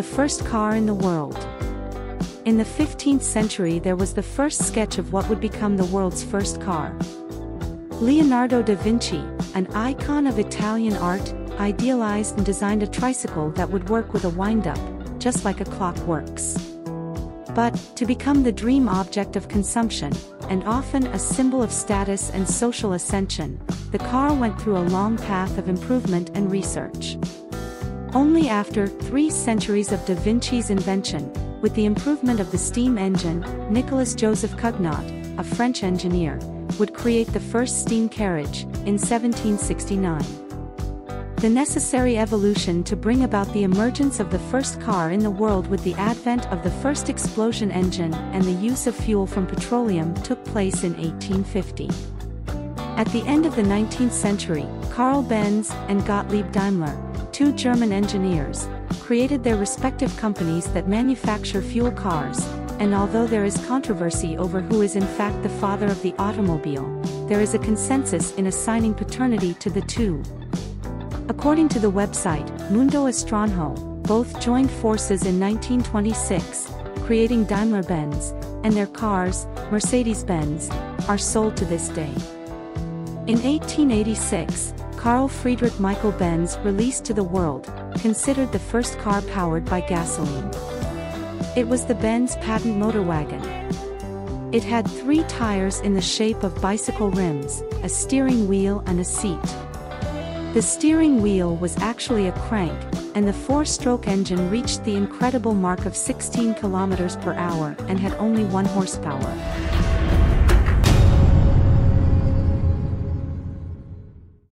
first car in the world. In the 15th century there was the first sketch of what would become the world's first car. Leonardo da Vinci, an icon of Italian art, idealized and designed a tricycle that would work with a wind-up, just like a clock works. But, to become the dream object of consumption, and often a symbol of status and social ascension, the car went through a long path of improvement and research. Only after three centuries of Da Vinci's invention, with the improvement of the steam engine, Nicolas Joseph Cugnot, a French engineer, would create the first steam carriage, in 1769. The necessary evolution to bring about the emergence of the first car in the world with the advent of the first explosion engine and the use of fuel from petroleum took place in 1850. At the end of the 19th century, Karl Benz and Gottlieb Daimler, two German engineers, created their respective companies that manufacture fuel cars, and although there is controversy over who is in fact the father of the automobile, there is a consensus in assigning paternity to the two. According to the website, Mundo Estranho, both joined forces in 1926, creating Daimler-Benz, and their cars, Mercedes-Benz, are sold to this day. In 1886, Karl Friedrich Michael Benz released to the world, considered the first car powered by gasoline. It was the Benz patent motor wagon. It had three tires in the shape of bicycle rims, a steering wheel and a seat. The steering wheel was actually a crank, and the four-stroke engine reached the incredible mark of 16 kilometers per hour and had only 1 horsepower.